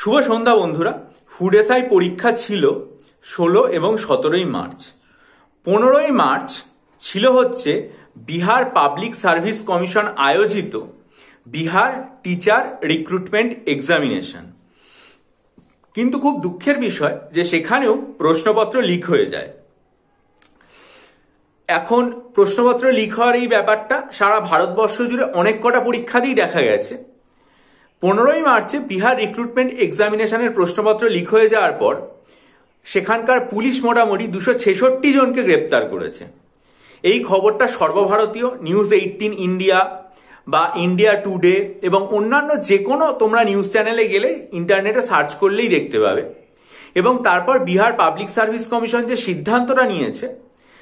শুভ সন্ধ্যা বন্ধুরা। Food SI পরীক্ষা ছিল ষোলো এবং সতেরোই মার্চ। পনেরোই মার্চ ছিল হচ্ছে বিহার পাবলিক সার্ভিস কমিশন আয়োজিত বিহার টিচার রিক্রুটমেন্ট এক্সামিনেশন। কিন্তু খুব দুঃখের বিষয় যে সেখানেও প্রশ্নপত্র লিক হয়ে যায়। এখন প্রশ্নপত্র লিক হওয়ার এই ব্যাপারটা সারা ভারতবর্ষ জুড়ে অনেক কটা পরীক্ষাতেই দেখা গেছে। পনেরোই মার্চে বিহার রিক্রুটমেন্ট এক্সামিনেশনের প্রশ্নপত্র লিক হয়ে যাওয়ার পর সেখানকার পুলিশ মোটামুটি দুশো ছেষট্টি জনকে গ্রেপ্তার করেছে। এই খবরটা সর্বভারতীয় নিউজ এইটিন ইন্ডিয়া বা ইন্ডিয়া টুডে এবং অন্যান্য যে কোনো তোমরা নিউজ চ্যানেলে গেলে ইন্টারনেটে সার্চ করলেই দেখতে পাবে। এবং তারপর বিহার পাবলিক সার্ভিস কমিশন যে সিদ্ধান্তটা নিয়েছে,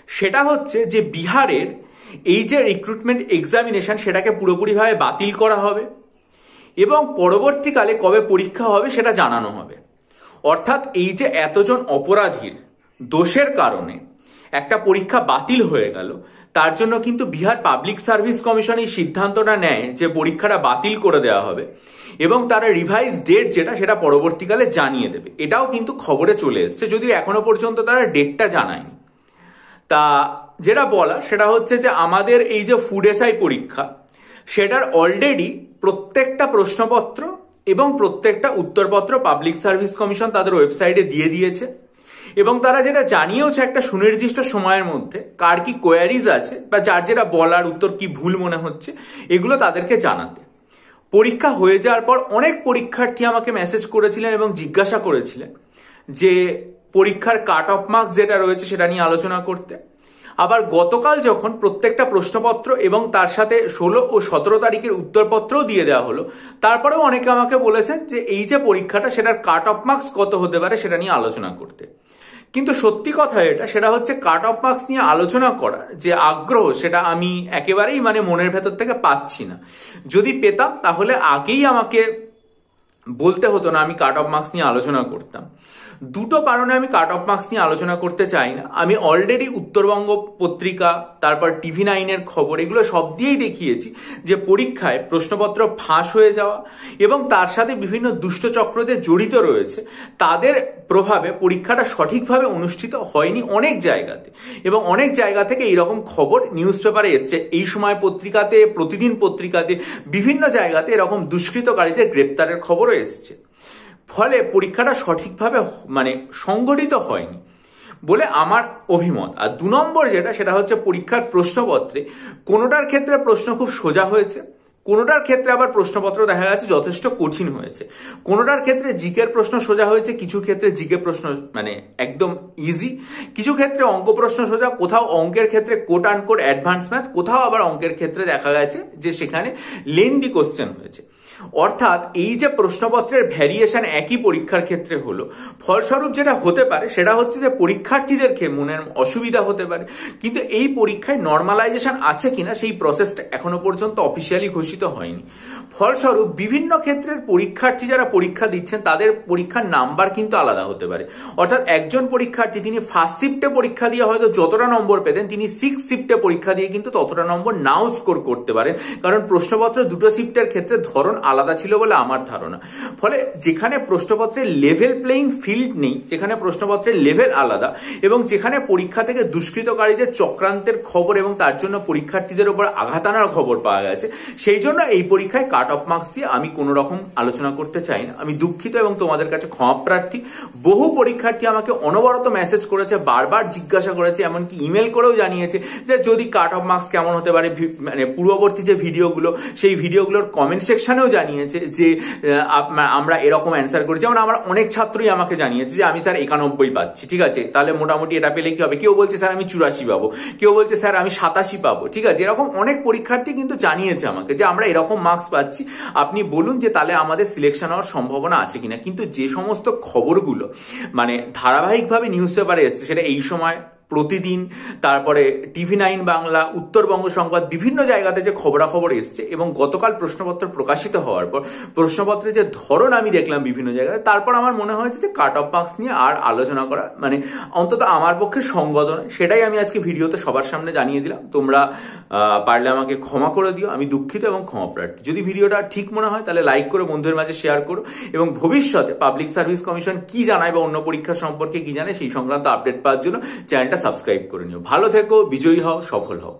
সেটা হচ্ছে যে বিহারের এই যে রিক্রুটমেন্ট এক্সামিনেশন সেটাকে পুরোপুরিভাবে বাতিল করা হবে। এবং পরবর্তীকালে কবে পরীক্ষা হবে সেটা জানানো হবে। অর্থাৎ এই যে এতজন অপরাধীর দোষের কারণে একটা পরীক্ষা বাতিল হয়ে গেল, তার জন্য কিন্তু বিহার পাবলিক সার্ভিস কমিশন এই সিদ্ধান্তটা নেয় যে পরীক্ষাটা বাতিল করে দেওয়া হবে এবং তারা রিভাইজ ডেট যেটা সেটা পরবর্তীকালে জানিয়ে দেবে। এটাও কিন্তু খবরে চলে এসছে, যদিও এখনও পর্যন্ত তারা ডেটটা জানায়নি। তা যেটা বলা, সেটা হচ্ছে যে আমাদের এই যে ফুড এসআই পরীক্ষা সেটার অলরেডি প্রত্যেকটা প্রশ্নপত্র এবং প্রত্যেকটা উত্তরপত্র পাবলিক সার্ভিস কমিশন তাদের ওয়েবসাইটে দিয়ে দিয়েছে। এবং তারা যেটা জানিয়েওছে একটা সুনির্দিষ্ট সময়ের মধ্যে, কার কি কোয়ারিজ আছে বা যার যেটা বলার উত্তর কি ভুল মনে হচ্ছে, এগুলো তাদেরকে জানাতে। পরীক্ষা হয়ে যাওয়ার পর অনেক পরীক্ষার্থী আমাকে মেসেজ করেছিলেন এবং জিজ্ঞাসা করেছিলেন যে পরীক্ষার কাট অফ মার্কস যেটা রয়েছে সেটা নিয়ে আলোচনা করতে। আবার গতকাল যখন প্রত্যেকটা প্রশ্নপত্র এবং তার সাথে ষোলো ও সতেরো তারিখের উত্তরপত্রও দিয়ে দেওয়া হলো, তারপরেও অনেকে আমাকে বলেছেন যে এই যে পরীক্ষাটা সেটার কাট অফ মার্কস কত হতে পারে সেটা নিয়ে আলোচনা করতে। কিন্তু সত্যি কথা এটা, সেটা হচ্ছে কাট অফ মার্কস নিয়ে আলোচনা করার যে আগ্রহ, সেটা আমি একেবারেই মানে মনের ভেতর থেকে পাচ্ছি না। যদি পেতাম তাহলে আগেই আমাকে বলতে হতো না, আমি কাট অফ মার্কস নিয়ে আলোচনা করতাম। দুটো কারণে আমি কাট অফ মার্কস নিয়ে আলোচনা করতে চাই না। আমি অলরেডি উত্তরবঙ্গ পত্রিকা, তারপর টিভি নাইনের খবর, এগুলো সব দিয়েই দেখিয়েছি যে পরীক্ষায় প্রশ্নপত্র ফাঁস হয়ে যাওয়া এবং তার সাথে বিভিন্ন দুষ্টচক্র যে জড়িত রয়েছে, তাদের প্রভাবে পরীক্ষাটা সঠিকভাবে অনুষ্ঠিত হয়নি অনেক জায়গাতে। এবং অনেক জায়গা থেকে এইরকম খবর নিউজ পেপারে এসছে। এই সময় পত্রিকাতে, প্রতিদিন পত্রিকাতে, বিভিন্ন জায়গাতে এরকম দুষ্কৃতকারীদের গ্রেপ্তারের খবরও এসছে। ফলে পরীক্ষাটা সঠিকভাবে মানে সংগঠিত হয়নি বলে আমার অভিমত। আর দু নম্বর যেটা, সেটা হচ্ছে পরীক্ষার প্রশ্নপত্রে কোনোটার ক্ষেত্রে প্রশ্ন খুব সোজা হয়েছে, কোনোটার ক্ষেত্রে আবার প্রশ্নপত্র দেখা গেছে যথেষ্ট কঠিন হয়েছে। কোনোটার ক্ষেত্রে জিকের প্রশ্ন সোজা হয়েছে, কিছু ক্ষেত্রে জিকে প্রশ্ন মানে একদম ইজি কিছু ক্ষেত্রে অঙ্ক প্রশ্ন সোজা, কোথাও অঙ্কের ক্ষেত্রে quote unquote advance math কোথাও আবার অঙ্কের ক্ষেত্রে দেখা গেছে যে সেখানে লেন্দি কোশ্চেন হয়েছে। অর্থাৎ এই যে প্রশ্নপত্রের ভ্যারিয়েশন একই পরীক্ষার ক্ষেত্রে হলো, ফলস্বরূপ যেটা হতে পারে সেটা হচ্ছে যে পরীক্ষার্থীদেরকে মনের অসুবিধা হতে পারে। কিন্তু এই পরীক্ষায় নর্মালাইজেশন আছে কিনা সেই প্রসেসটা এখনও পর্যন্ত অফিসিয়ালি ঘোষিত হয়নি। ফলস্বরূপ বিভিন্ন ক্ষেত্রের পরীক্ষার্থী যারা পরীক্ষা দিচ্ছেন, তাদের পরীক্ষার নাম্বার কিন্তু আলাদা হতে পারে। অর্থাৎ একজন পরীক্ষার্থী, তিনি ফার্স্ট শিফটে পরীক্ষা দিয়ে হয়তো যতটা নম্বর পেতেন, তিনি সিক্স শিফটে পরীক্ষা দিয়ে কিন্তু ততটা নম্বর নাও স্কোর করতে পারেন। কারণ প্রশ্নপত্র দুটো শিফটের ক্ষেত্রে ধরন আলাদা ছিল বলে আমার ধারণা। ফলে যেখানে প্রশ্নপত্রের লেভেল প্লেইং ফিল্ড নেই, যেখানে প্রশ্নপত্রের লেভেল আলাদা, এবং যেখানে পরীক্ষা থেকে দুষ্কৃতকারীদের চক্রান্তের খবর এবং তার জন্য পরীক্ষার্থীদের উপর আঘাত আনার খবর পাওয়া গেছে, সেই জন্য এই পরীক্ষায় কাট অফ মার্কস দিয়ে আমি কোনো রকম আলোচনা করতে চাই না। আমি দুঃখিত এবং তোমাদের কাছে ক্ষমা প্রার্থী। বহু পরীক্ষার্থী আমাকে অনবরত মেসেজ করেছে, বারবার জিজ্ঞাসা করেছে, এমনকি ইমেল করেও জানিয়েছে যে, যদি কাট অফ মার্কস কেমন হতে পারে? মানে পূর্ববর্তী যে ভিডিওগুলো সেই ভিডিওগুলোর কমেন্ট সেকশনেও জানিয়েছে যে আমরা এরকম অ্যান্সার করি যেমন আমার অনেক ছাত্রই আমাকে জানিয়েছে যে, আমি স্যার একানব্বই পাচ্ছি, ঠিক আছে? তাহলে মোটামুটি এটা পেলে কি হবে? কেউ বলছে, স্যার, আমি চুরাশি পাবো। কেউ বলছে, স্যার, আমি সাতাশি পাবো। ঠিক আছে? এরকম অনেক পরীক্ষার্থী কিন্তু জানিয়েছে আমাকে যে, আমরা এরকম মার্কস পাচ্ছি। আপনি বলুন যে, তাহলে আমাদের সিলেকশন হওয়ার সম্ভাবনা আছে কিনা? কিন্তু যে সমস্ত খবরগুলো মানে ধারাবাহিকভাবে নিউজ পেপারে এসছে, সেটা এই সময় প্রতিদিন, তারপরে টিভি নাইন বাংলা, উত্তরবঙ্গ সংবাদ, বিভিন্ন জায়গাতে যে খবরাখবর এসছে এবং গতকাল প্রশ্নপত্র প্রকাশিত হওয়ার পর প্রশ্নপত্রের যে ধরন আমি দেখলাম বিভিন্ন জায়গায় তারপর আমার মনে হয়েছে যে কাট অফ মার্কস নিয়ে আর আলোচনা করা মানে অন্তত আমার পক্ষে সঙ্গত নয়। সেটাই আমি আজকে ভিডিওতে সবার সামনে জানিয়ে দিলাম। তোমরা পারলে আমাকে ক্ষমা করে দিও। আমি দুঃখিত এবং ক্ষমা প্রার্থী। যদি ভিডিওটা ঠিক মনে হয়, তাহলে লাইক করে, বন্ধুদের মাঝে শেয়ার করো এবং ভবিষ্যতে পাবলিক সার্ভিস কমিশন কি জানায় বা অন্য পরীক্ষা সম্পর্কে কি জানে, সেই সংক্রান্ত আপডেট পাওয়ার জন্য চ্যানেলটা সাবস্ক্রাইব করে নিও। ভালো থেকো বিজয়ী হও সফল হও।